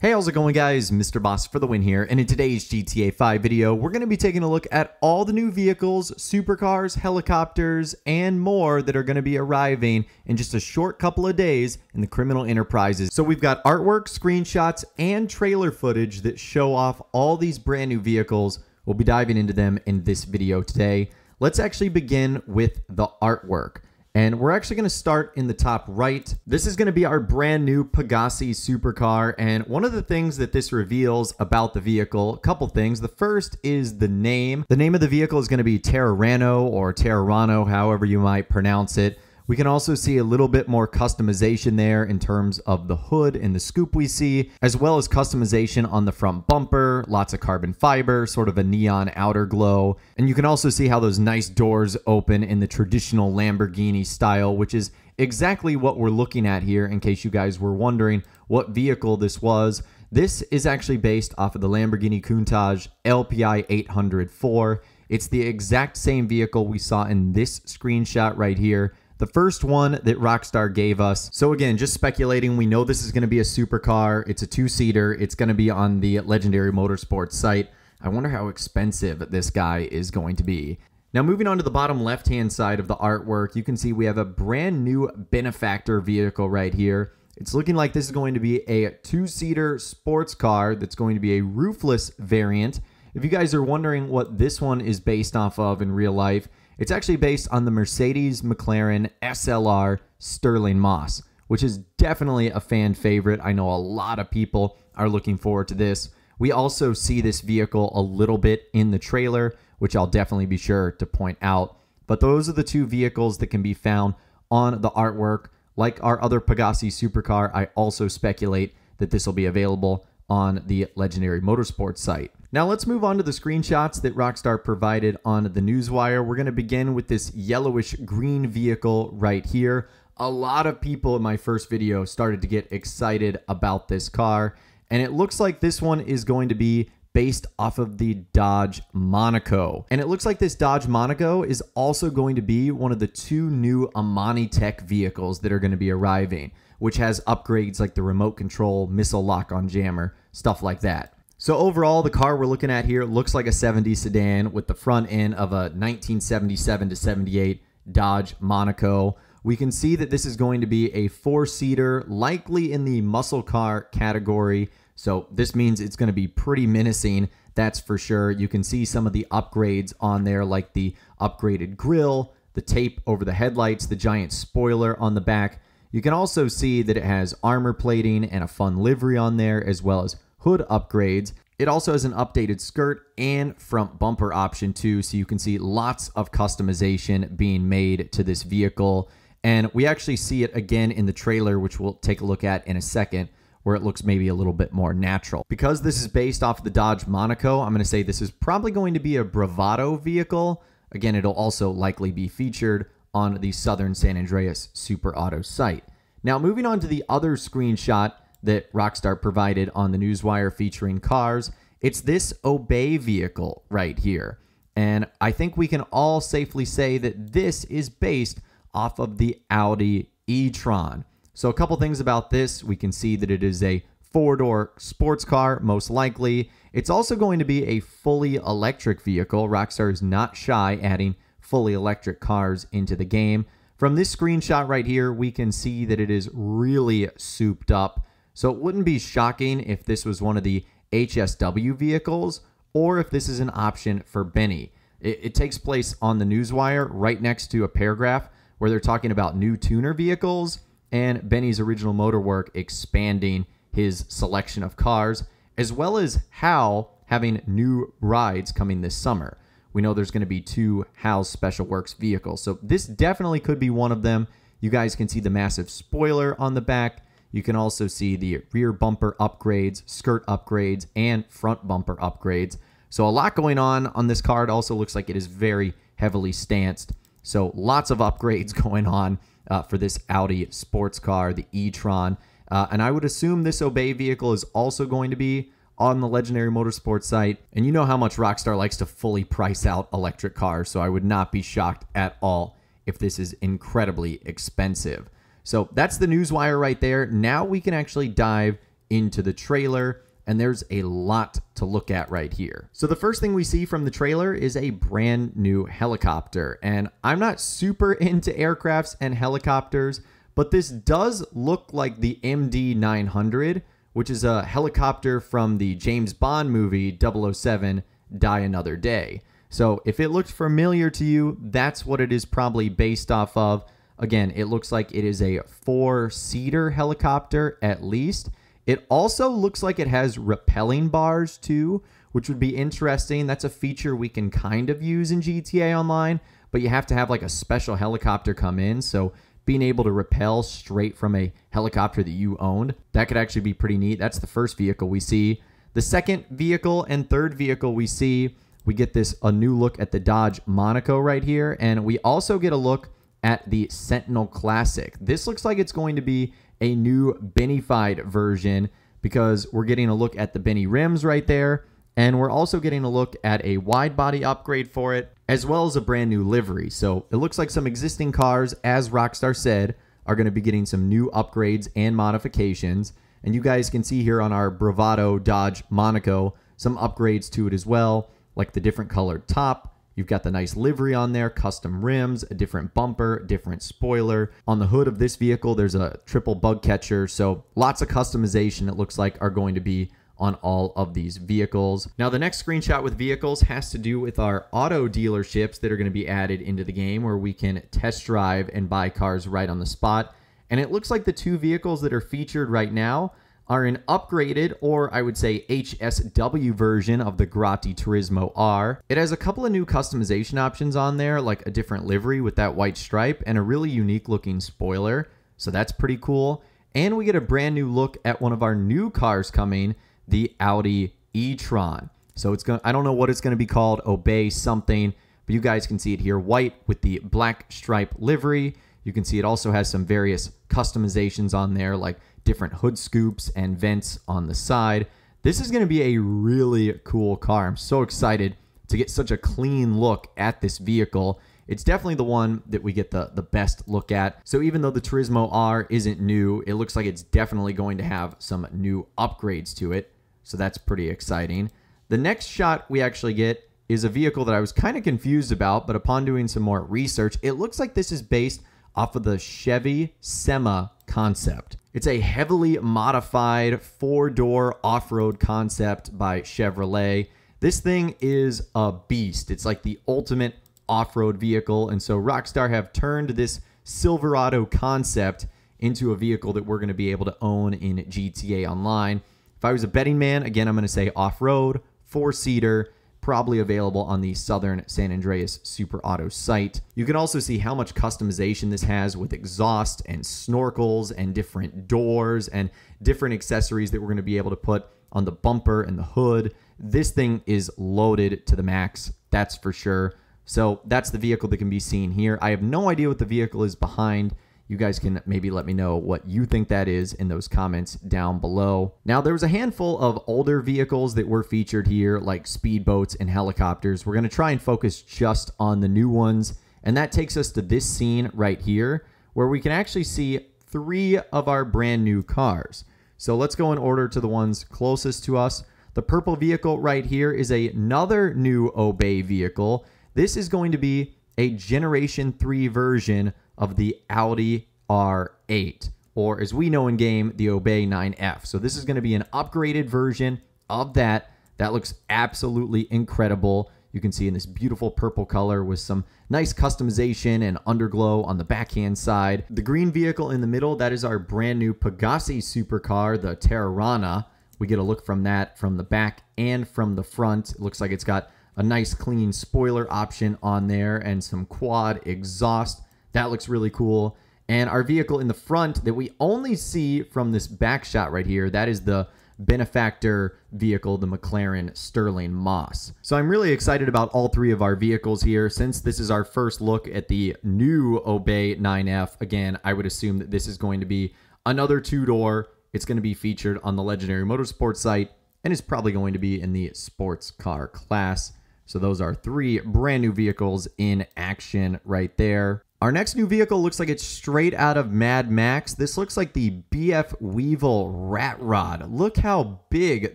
Hey, how's it going guys? Mr. Boss for the win here, and in today's GTA 5 video, we're going to be taking a look at all the new vehicles, supercars, helicopters, and more that are going to be arriving in just a short couple of days in the Criminal Enterprises. So we've got artwork, screenshots, and trailer footage that show off all these brand new vehicles. We'll be diving into them in this video today. Let's actually begin with the artwork. And we're actually going to start in the top right. This is going to be our brand new Pegassi supercar. And one of the things that this reveals about the vehicle, a couple things. The first is the name. The name of the vehicle is going to be Terrano or Terrano, however you might pronounce it. We can also see a little bit more customization there in terms of the hood and the scoop we see, as well as customization on the front bumper, lots of carbon fiber, sort of a neon outer glow. And you can also see how those nice doors open in the traditional Lamborghini style, which is exactly what we're looking at here in case you guys were wondering what vehicle this was. This is actually based off of the Lamborghini Countach LPI 804. It's the exact same vehicle we saw in this screenshot right here. The first one that Rockstar gave us. So again, just speculating, we know this is going to be a supercar. It's a two-seater. It's going to be on the Legendary Motorsports site. I wonder how expensive this guy is going to be. Now, moving on to the bottom left-hand side of the artwork, you can see we have a brand new Benefactor vehicle right here. It's looking like this is going to be a two-seater sports car that's going to be a roofless variant. If you guys are wondering what this one is based off of in real life, it's actually based on the Mercedes McLaren SLR Stirling Moss, which is definitely a fan favorite. I know a lot of people are looking forward to this. We also see this vehicle a little bit in the trailer, which I'll definitely be sure to point out. But those are the two vehicles that can be found on the artwork. Like our other Pegassi supercar, I also speculate that this will be available on the Legendary Motorsports site. Now let's move on to the screenshots that Rockstar provided on the Newswire. We're going to begin with this yellowish green vehicle right here. A lot of people in my first video started to get excited about this car, and it looks like this one is going to be based off of the Dodge Monaco. And it looks like this Dodge Monaco is also going to be one of the two new Imani Tech vehicles that are going to be arriving which has upgrades like the remote control, missile lock on jammer, stuff like that. So overall, the car we're looking at here looks like a 70 sedan with the front end of a 1977 to 78 Dodge Monaco. We can see that this is going to be a four-seater, likely in the muscle car category. So this means it's going to be pretty menacing, that's for sure. You can see some of the upgrades on there, like the upgraded grille, the tape over the headlights, the giant spoiler on the back. You can also see that it has armor plating and a fun livery on there, as well as hood upgrades. It also has an updated skirt and front bumper option too, so you can see lots of customization being made to this vehicle. And we actually see it again in the trailer, which we'll take a look at in a second, where it looks maybe a little bit more natural. Because this is based off the Dodge Monaco, I'm going to say this is probably going to be a Bravado vehicle. Again, it'll also likely be featured on the Southern San Andreas Super Auto site. Now, moving on to the other screenshot that Rockstar provided on the Newswire featuring cars, it's this Obey vehicle right here. And I think we can all safely say that this is based off of the Audi e-tron. So a couple things about this, we can see that it is a four-door sports car, most likely. It's also going to be a fully electric vehicle. Rockstar is not shy adding fully electric cars into the game. From this screenshot right here, we can see that it is really souped up. So it wouldn't be shocking if this was one of the HSW vehicles or if this is an option for Benny. It, it takes place on the Newswire right next to a paragraph where they're talking about new tuner vehicles and Benny's original motorwork expanding his selection of cars, as well as how having new rides coming this summer we know there's going to be two Hao's Special Works vehicles. So this definitely could be one of them. You guys can see the massive spoiler on the back. You can also see the rear bumper upgrades, skirt upgrades, and front bumper upgrades. So a lot going on on this card. Also looks like it is very heavily stanced. So lots of upgrades going on uh, for this Audi sports car, the e-tron. Uh, and I would assume this Obey vehicle is also going to be on the Legendary Motorsports site. And you know how much Rockstar likes to fully price out electric cars, so I would not be shocked at all if this is incredibly expensive. So that's the news wire right there. Now we can actually dive into the trailer and there's a lot to look at right here. So the first thing we see from the trailer is a brand new helicopter, and I'm not super into aircrafts and helicopters, but this does look like the MD-900, which is a helicopter from the James Bond movie 007 Die Another Day. So if it looks familiar to you, that's what it is probably based off of. Again, it looks like it is a four-seater helicopter at least, it also looks like it has rappelling bars too, which would be interesting. That's a feature we can kind of use in GTA Online, but you have to have like a special helicopter come in. So being able to rappel straight from a helicopter that you owned, that could actually be pretty neat. That's the first vehicle we see. The second vehicle and third vehicle we see, we get this a new look at the Dodge Monaco right here, and we also get a look at the Sentinel Classic. This looks like it's going to be a new Bennyfied version because we're getting a look at the Benny rims right there. And we're also getting a look at a wide body upgrade for it, as well as a brand new livery. So it looks like some existing cars, as Rockstar said, are going to be getting some new upgrades and modifications. And you guys can see here on our Bravado Dodge Monaco some upgrades to it as well, like the different colored top, You've got the nice livery on there, custom rims, a different bumper, different spoiler. On the hood of this vehicle, there's a triple bug catcher. So lots of customization it looks like are going to be on all of these vehicles. Now, the next screenshot with vehicles has to do with our auto dealerships that are going to be added into the game where we can test drive and buy cars right on the spot. And it looks like the two vehicles that are featured right now are an upgraded, or I would say HSW version of the Grotti Turismo R. It has a couple of new customization options on there, like a different livery with that white stripe and a really unique looking spoiler. So that's pretty cool. And we get a brand new look at one of our new cars coming, the Audi e-tron. So it's going I don't know what it's going to be called, Obey something, but you guys can see it here white with the black stripe livery. You can see it also has some various customizations on there like different hood scoops and vents on the side. This is going to be a really cool car. I'm so excited to get such a clean look at this vehicle. It's definitely the one that we get the, the best look at. So even though the Turismo R isn't new, it looks like it's definitely going to have some new upgrades to it. So that's pretty exciting. The next shot we actually get is a vehicle that I was kind of confused about, but upon doing some more research, it looks like this is based off of the Chevy Sema concept. It's a heavily modified four door off road concept by Chevrolet. This thing is a beast. It's like the ultimate off road vehicle. And so Rockstar have turned this Silverado concept into a vehicle that we're going to be able to own in GTA Online. If I was a betting man, again, I'm going to say off road, four seater, probably available on the Southern San Andreas Super Auto site. You can also see how much customization this has with exhaust and snorkels and different doors and different accessories that we're going to be able to put on the bumper and the hood. This thing is loaded to the max, that's for sure. So that's the vehicle that can be seen here. I have no idea what the vehicle is behind you guys can maybe let me know what you think that is in those comments down below. Now, there was a handful of older vehicles that were featured here, like speedboats and helicopters. We're going to try and focus just on the new ones. And that takes us to this scene right here, where we can actually see three of our brand new cars. So let's go in order to the ones closest to us. The purple vehicle right here is another new Obey vehicle. This is going to be a Generation 3 version of the Audi R8, or as we know in game, the Obey 9F. So this is going to be an upgraded version of that. That looks absolutely incredible. You can see in this beautiful purple color with some nice customization and underglow on the backhand side. The green vehicle in the middle, that is our brand new Pegassi supercar, the Terrana. We get a look from that from the back and from the front. It looks like it's got a nice clean spoiler option on there and some quad exhaust. That looks really cool. And our vehicle in the front that we only see from this back shot right here, that is the benefactor vehicle, the McLaren Stirling Moss. So I'm really excited about all three of our vehicles here. Since this is our first look at the new Obey 9F, again, I would assume that this is going to be another two-door. It's going to be featured on the Legendary Motorsports site and it's probably going to be in the sports car class. So those are three brand new vehicles in action right there. Our next new vehicle looks like it's straight out of Mad Max. This looks like the BF Weevil Rat Rod. Look how big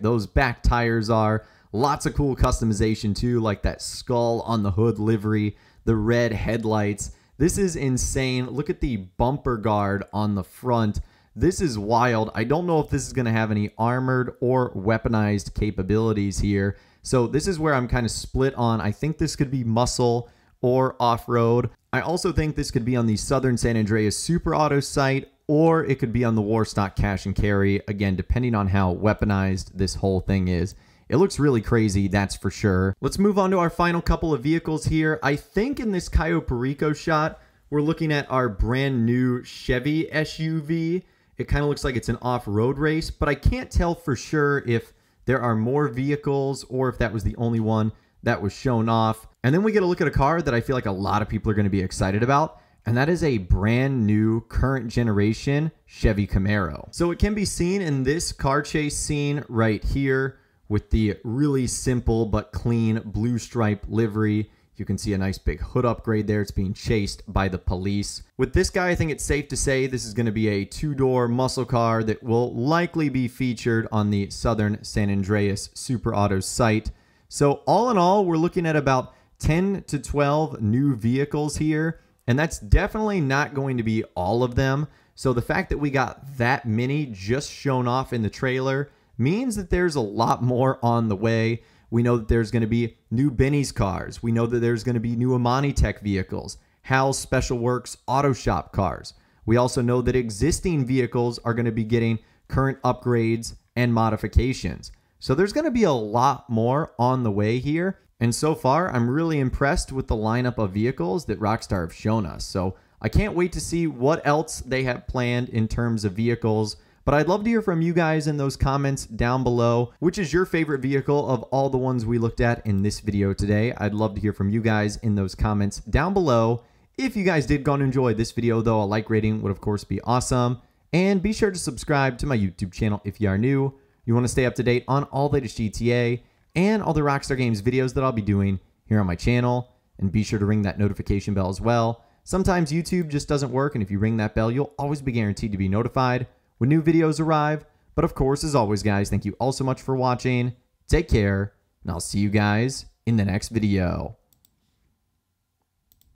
those back tires are. Lots of cool customization too, like that skull on the hood livery, the red headlights. This is insane. Look at the bumper guard on the front. This is wild. I don't know if this is going to have any armored or weaponized capabilities here. So this is where I'm kind of split on. I think this could be muscle or off-road. I also think this could be on the Southern San Andreas Super Auto site or it could be on the Warstock Cash and Carry, again, depending on how weaponized this whole thing is. It looks really crazy, that's for sure. Let's move on to our final couple of vehicles here. I think in this Cayo Perico shot, we're looking at our brand new Chevy SUV. It kind of looks like it's an off-road race, but I can't tell for sure if there are more vehicles or if that was the only one that was shown off. And then we get a look at a car that I feel like a lot of people are going to be excited about, and that is a brand new current generation Chevy Camaro. So it can be seen in this car chase scene right here with the really simple but clean blue stripe livery. You can see a nice big hood upgrade there. It's being chased by the police. With this guy, I think it's safe to say this is going to be a two-door muscle car that will likely be featured on the Southern San Andreas Super Auto site. So all in all, we're looking at about 10 to 12 new vehicles here, and that's definitely not going to be all of them. So the fact that we got that many just shown off in the trailer means that there's a lot more on the way. We know that there's going to be new Benny's cars. We know that there's going to be new Imani Tech vehicles, Hao's Special Works Auto Shop cars. We also know that existing vehicles are going to be getting current upgrades and modifications. So there's going to be a lot more on the way here. And so far, I'm really impressed with the lineup of vehicles that Rockstar have shown us. So I can't wait to see what else they have planned in terms of vehicles but I'd love to hear from you guys in those comments down below. Which is your favorite vehicle of all the ones we looked at in this video today? I'd love to hear from you guys in those comments down below. If you guys did go and enjoy this video though, a like rating would of course be awesome. And be sure to subscribe to my YouTube channel if you are new. You want to stay up to date on all the latest GTA and all the Rockstar Games videos that I'll be doing here on my channel. And be sure to ring that notification bell as well. Sometimes YouTube just doesn't work, and if you ring that bell, you'll always be guaranteed to be notified when new videos arrive. But of course, as always, guys, thank you all so much for watching. Take care, and I'll see you guys in the next video.